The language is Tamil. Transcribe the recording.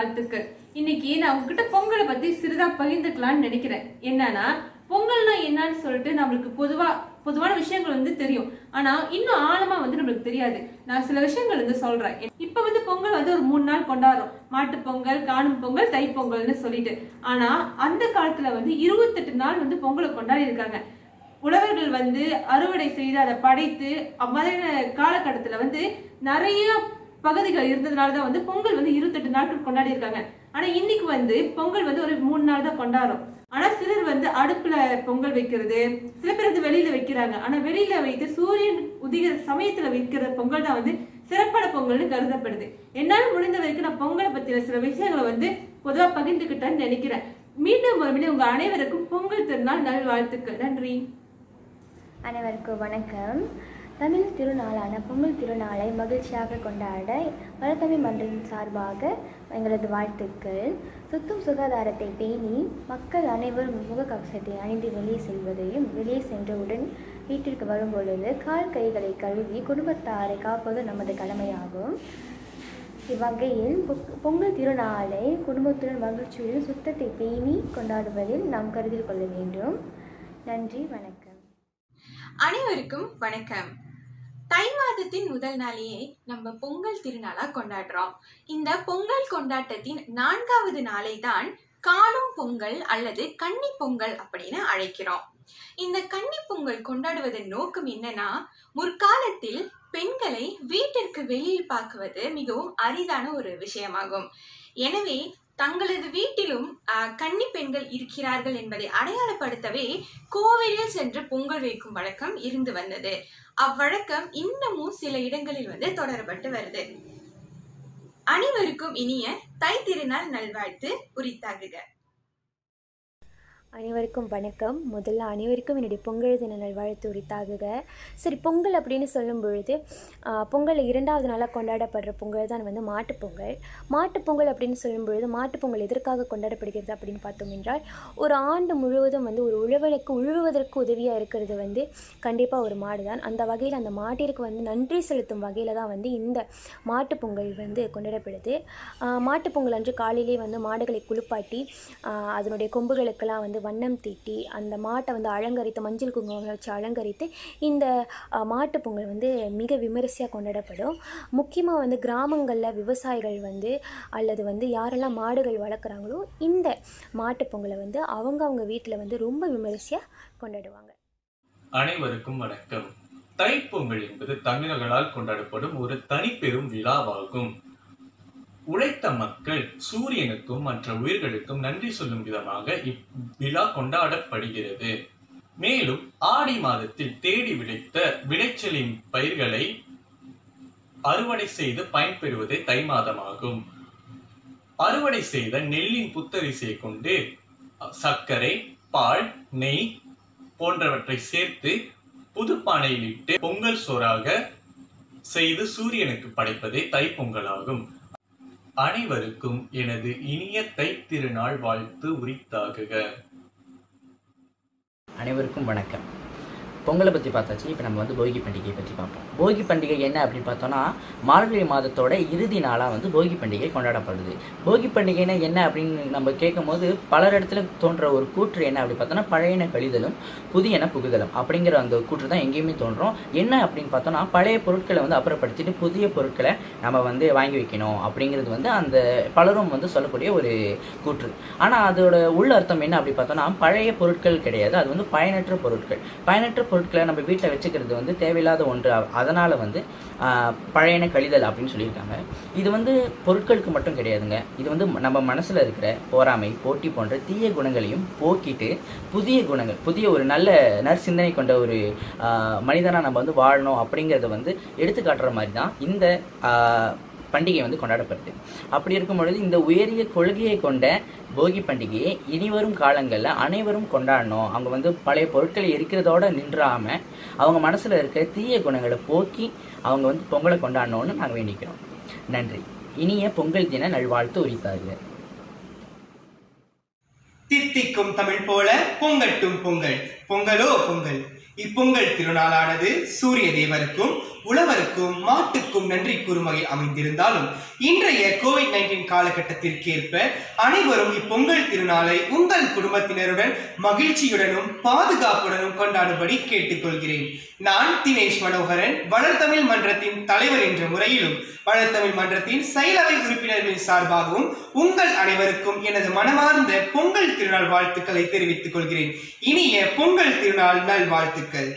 வாழ்த்துக்கள். இன்னைக்கு நான் உங்ககிட்ட பொங்கலை பத்தி சிறிதா பகிர்ந்துக்கலாம்னு நினைக்கிறேன். என்னன்னா பொங்கல்னா என்னன்னு சொல்லிட்டு நம்மளுக்கு பொதுவா பொதுவான விஷயங்கள் வந்து தெரியும். ஆனா இன்னும் ஆழமா வந்து நம்மளுக்கு தெரியாது. நான் சில விஷயங்கள் வந்து சொல்றேன். இப்ப வந்து பொங்கல் வந்து ஒரு மூணு நாள் கொண்டாடுறோம். மாட்டு பொங்கல் காணும் பொங்கல் தை பொங்கல்னு சொல்லிட்டு. ஆனா அந்த காலத்துல வந்து இருபத்தெட்டு நாள் வந்து பொங்கலை கொண்டாடி இருக்காங்க. உழவர்கள் வந்து அறுவடை செய்து அதை படைத்து அம்மாதிரியான காலகட்டத்துல வந்து நிறைய பகுதிகள் இருந்ததுனால தான் வந்து பொங்கல் வந்து இருபத்தெட்டு நாட்கள் கொண்டாடி இருக்காங்க ஆனா இன்னைக்கு வந்து பொங்கல் வந்து ஒரு மூணு நாள் தான் கொண்டாடும் ஆனா சிலர் வந்து அடுப்புல பொங்கல் வைக்கிறது சில பேர் வந்து வெளியில வைக்கிறாங்க. ஆனா வெளியில வைத்து சூரியன் உதிகிற சமயத்துல வைக்கிற பொங்கல் தான் வந்து சிறப்பான பொங்கல்னு கருதப்படுது. என்னால முடிந்த வரைக்கும் நான் பொங்கலை பத்தின சில விஷயங்களை வந்து பொதுவா பகிர்ந்துக்கிட்டேன்னு நினைக்கிறேன். மீண்டும் மறுபடியும் உங்க அனைவருக்கும் பொங்கல் திருநாள் நல் வாழ்த்துக்கள் நன்றி. அனைவருக்கும் வணக்கம். தமிழ் திருநாளான பொங்கல் திருநாளை மகிழ்ச்சியாக கொண்டாட வளர்த்தமிழ் மன்றின் சார்பாக எங்களது வாழ்த்துக்கள். சுத்தம் சுகாதாரத்தை பேணி மக்கள் அனைவரும் முகக்கவசத்தை அணிந்து வெளியே செல்வதையும் வெளியே சென்றவுடன் வீட்டிற்கு வரும்பொழுது கால் கைகளை கழுவி குடும்பத்தாரை காப்பது நமது கடமையாகும். இவ்வகையில் பொங்கல் திருநாளை குடும்பத்துடன் மகிழ்ச்சியுடன் சுத்தத்தை பேணி கொண்டாடுவதில் நாம் கருத்தில் கொள்ள வேண்டும். நன்றி வணக்கம். அனைவருக்கும் வணக்கம். தை மாதத்தின் முதல் நாளையே நம்ம பொங்கல் திருநாளா கொண்டாடுறோம். இந்த பொங்கல் கொண்டாட்டத்தின் நான்காவது நாளை தான் காணும் பொங்கல் அல்லது கன்னி பொங்கல் அப்படின்னு அழைக்கிறோம். இந்த கன்னி பொங்கல் கொண்டாடுவதன் நோக்கம் என்னன்னா முற்காலத்தில் பெண்களை வீட்டிற்கு வெளியில் பார்க்குவது மிகவும் அரிதான ஒரு விஷயமாகும். எனவே தங்களது வீட்டிலும் கன்னி பெண்கள் இருக்கிறார்கள் என்பதை அடையாளப்படுத்தவே கோவிலில் சென்று பொங்கல் வைக்கும் வழக்கம் இருந்து வந்தது. அவ்வழக்கம் இன்னமும் சில இடங்களில் வந்து தொடரப்பட்டு வருது. அனைவருக்கும் இனிய தை திருநாள் நல்வாழ்த்து. உரித்தாகுக அனைவருக்கும் வணக்கம். முதல்ல அனைவருக்கும் என்னுடைய பொங்கல் தின நல்வாழ்த்து உரித்தாகுக சரி பொங்கல் அப்படின்னு சொல்லும் பொழுது பொங்கல் இரண்டாவது நாளாக கொண்டாடப்படுற பொங்கல் தான் வந்து மாட்டுப் பொங்கல். மாட்டுப் பொங்கல் அப்படின்னு சொல்லும் பொழுது மாட்டுப்பொங்கல் எதற்காக கொண்டாடப்படுகிறது அப்படின்னு பார்த்தோம் என்றால் ஒரு ஆண்டு முழுவதும் வந்து ஒரு உழவனுக்கு உழுவதற்கு உதவியாக இருக்கிறது வந்து கண்டிப்பாக ஒரு மாடு தான் அந்த வகையில் அந்த மாட்டிற்கு வந்து நன்றி செலுத்தும் வகையில் தான் வந்து இந்த மாட்டுப் பொங்கல் வந்து கொண்டாடப்படுது. மாட்டுப்பொங்கல் மாட்டுப் பொங்கல் அன்று காலையிலே வந்து மாடுகளை குளிப்பாட்டி அதனுடைய கொம்புகளுக்கெல்லாம் வந்து வண்ணம் தீட்டி அந்த மாட்டை வந்து அலங்கரித்து மஞ்சள் குங்குமம் வச்சு அலங்கரித்து இந்த மாட்டு மாட்டுப் பொங்கல் வந்து மிக விமரிசையாக கொண்டாடப்படும். முக்கியமாக வந்து கிராமங்களில் விவசாயிகள் வந்து அல்லது வந்து யாரெல்லாம் மாடுகள் வளர்க்குறாங்களோ இந்த மாட்டுப் பொங்கலை வந்து அவங்க அவங்க வீட்டில் வந்து ரொம்ப விமரிசையாக கொண்டாடுவாங்க. அனைவருக்கும் வணக்கம். தைப்பொங்கல் என்பது தமிழர்களால் கொண்டாடப்படும் ஒரு தனிப்பெரும் விழாவாகும். உழைத்த மக்கள் சூரியனுக்கும் மற்ற உயிர்களுக்கும் நன்றி சொல்லும் விதமாக இவ்விழா கொண்டாடப்படுகிறது. மேலும் ஆடி மாதத்தில் தேடி விளைத்த விளைச்சலின் பயிர்களை அறுவடை செய்து பயன்பெறுவதே தை மாதமாகும். அறுவடை செய்த நெல்லின் புத்தரிசையை கொண்டு சர்க்கரை பால் நெய் போன்றவற்றை சேர்த்து புது பானையில் இட்டு பொங்கல் சோறாக செய்து சூரியனுக்கு படைப்பதே தைப்பொங்கலாகும் அனைவருக்கும் எனது இனிய தைத்திருநாள் வாழ்த்து உரித்தாகுக. அனைவருக்கும் வணக்கம். பொங்கலை பற்றி பார்த்தாச்சு. இப்போ நம்ம வந்து போகி பண்டிகையை பற்றி பார்ப்போம். போகி பண்டிகை என்ன அப்படின்னு பார்த்தோன்னா மார்கழி மாதத்தோட இறுதி நாளாக வந்து போகி பண்டிகை கொண்டாடப்படுது. போகி பண்டிகைனா என்ன அப்படின்னு நம்ம கேட்கும்போது பலர் இடத்துல தோன்ற ஒரு கூற்று என்ன அப்படின்னு பார்த்தோன்னா பழையன கழிதலும் புதியன புகுதலும் அப்படிங்கிற அந்த கூற்று தான் எங்கேயுமே தோன்றும். என்ன அப்படின்னு பார்த்தோன்னா பழைய பொருட்களை வந்து அப்புறப்படுத்திட்டு புதிய பொருட்களை நம்ம வந்து வாங்கி வைக்கணும் அப்படிங்கிறது வந்து அந்த பலரும் வந்து சொல்லக்கூடிய ஒரு கூற்று. ஆனால் அதோட உள்ள அர்த்தம் என்ன அப்படி பார்த்தோன்னா பழைய பொருட்கள் கிடையாது. அது வந்து பயனற்ற பொருட்கள். பயனற்ற பொருட்களை நம்ம வீட்டில் வச்சுக்கிறது வந்து தேவையில்லாத ஒன்று. அதனால் வந்து பழையன கழிதல் அப்படின்னு சொல்லியிருக்காங்க. இது வந்து பொருட்களுக்கு மட்டும் கிடையாதுங்க. இது வந்து நம்ம மனசில் இருக்கிற போராமை போட்டி போன்ற தீய குணங்களையும் போக்கிட்டு புதிய குணங்கள் புதிய ஒரு நல்ல நற்சிந்தனை கொண்ட ஒரு மனிதனாக நம்ம வந்து வாழணும் அப்படிங்கிறத வந்து எடுத்து காட்டுற மாதிரி தான் இந்த பண்டிகை வந்து கொண்டாடப்படுது. அப்படி இருக்கும் பொழுது இந்த உயரிய கொள்கையை கொண்ட போகி பண்டிகையை இனிவரும் காலங்களில் அனைவரும் கொண்டாடணும். அவங்க வந்து பழைய பொருட்கள் இருக்கிறதோட நின்றாம அவங்க மனசுல இருக்க தீய குணங்களை போக்கி அவங்க வந்து பொங்கலை கொண்டாடணும்னு நாங்கள் வேண்டிக்கிறோம். நன்றி. இனிய பொங்கல் தின நல்வாழ்த்து உரித்தார்கள். தித்திக்கும் தமிழ் போல பொங்கட்டும் பொங்கல். பொங்கலோ பொங்கல். இப்பொங்கல் திருநாளானது சூரிய தேவருக்கும் உழவருக்கும் மாட்டுக்கும் நன்றி கூறும் அமைந்திருந்தாலும் இன்றைய கோவிட் நைன்டீன் காலகட்டத்திற்கேற்ப அனைவரும் இப்பொங்கல் திருநாளை உங்கள் குடும்பத்தினருடன் மகிழ்ச்சியுடனும் பாதுகாப்புடனும் கொண்டாடும்படி கேட்டுக்கொள்கிறேன். நான் தினேஷ் மனோகரன் வளர்தமிழ் மன்றத்தின் தலைவர் என்ற முறையிலும் வளர்தமிழ் மன்றத்தின் செயலவை உறுப்பினர்களின் சார்பாகவும் உங்கள் அனைவருக்கும் எனது மனமார்ந்த பொங்கல் திருநாள் வாழ்த்துக்களை தெரிவித்துக் கொள்கிறேன். இனிய பொங்கல் திருநாள் நல் வாழ்த்துக்கள்